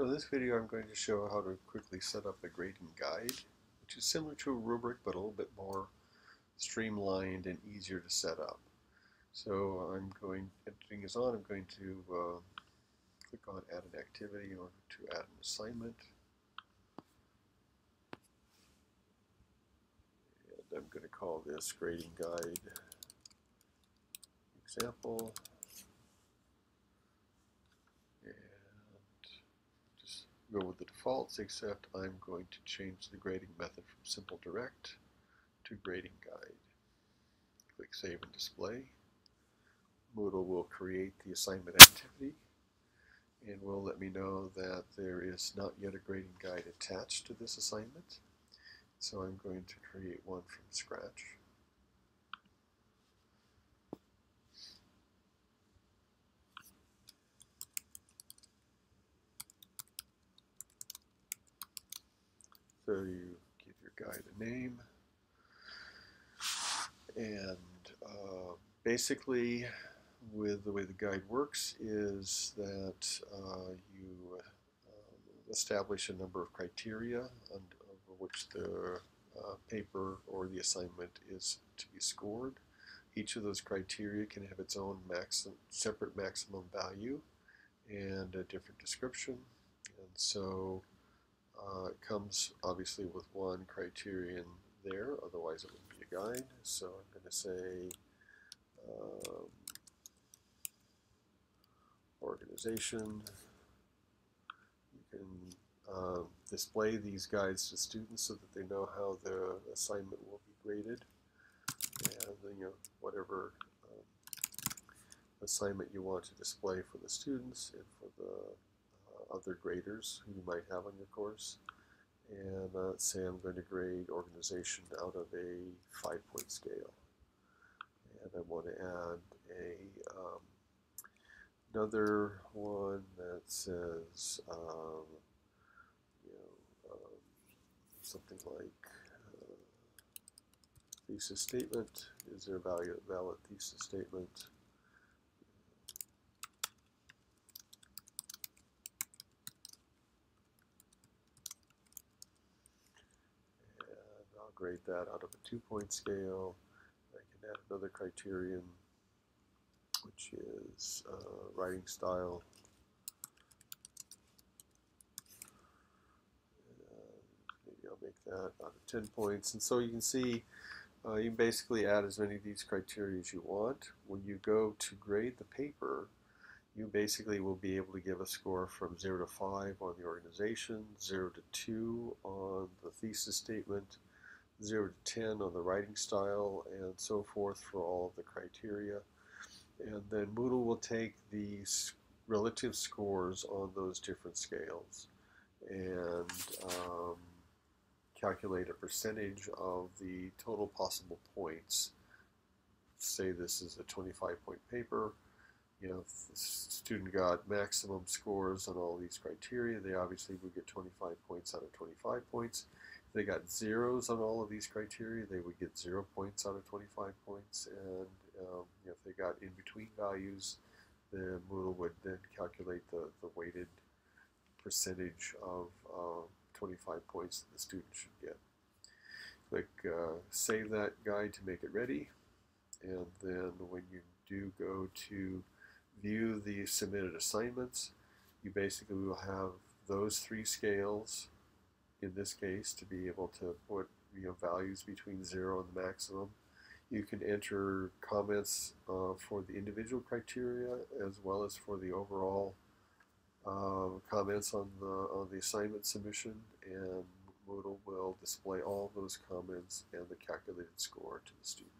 So in this video I'm going to show how to quickly set up a grading guide, which is similar to a rubric but a little bit more streamlined and easier to set up. So I'm going, editing is on, I'm going to uh, click on add an activity in order to add an assignment. And I'm going to call this grading guide example. Go with the defaults, except I'm going to change the grading method from simple direct to grading guide. Click Save and Display. Moodle will create the assignment activity and will let me know that there is not yet a grading guide attached to this assignment. So I'm going to create one from scratch. You give your guide a name. And uh, basically, with the way the guide works is that uh, you uh, establish a number of criteria over which the uh, paper or the assignment is to be scored. Each of those criteria can have its own maxim, separate maximum value and a different description. And so uh, it comes obviously with one criterion there, otherwise it would be a guide. So I'm going to say um, organization. You can uh, display these guides to students so that they know how the assignment will be graded and you know whatever um, assignment you want to display for the students and for the other graders you might have on your course. And uh, say I'm going to grade organization out of a five-point scale. And I want to add a um, another one that says um, you know um, something like uh, thesis statement. Is there a valid thesis statement? Grade that out of a two-point scale. I can add another criterion, which is uh, writing style. maybe I'll make that out of 10 points. And so you can see uh, you can basically add as many of these criteria as you want. When you go to grade the paper, you basically will be able to give a score from 0 to 5 on the organization, 0 to 2 on the thesis statement, 0 to 10 on the writing style and so forth for all of the criteria. And then Moodle will take these relative scores on those different scales and um, calculate a percentage of the total possible points. Say this is a 25 point paper. You know, if the student got maximum scores on all these criteria, they obviously would get 25 points out of 25 points they got zeros on all of these criteria, they would get zero points out of 25 points. And um, if they got in between values, the Moodle would then calculate the, the weighted percentage of uh, 25 points that the student should get. Click uh, Save that guide to make it ready. And then when you do go to view the submitted assignments, you basically will have those three scales in this case to be able to put you know, values between 0 and the maximum. You can enter comments uh, for the individual criteria as well as for the overall uh, comments on the, on the assignment submission and Moodle will display all those comments and the calculated score to the student.